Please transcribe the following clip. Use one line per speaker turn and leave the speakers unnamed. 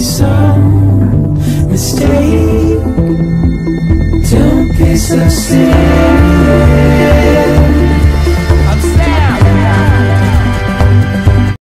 some mistake. Don't be so serious.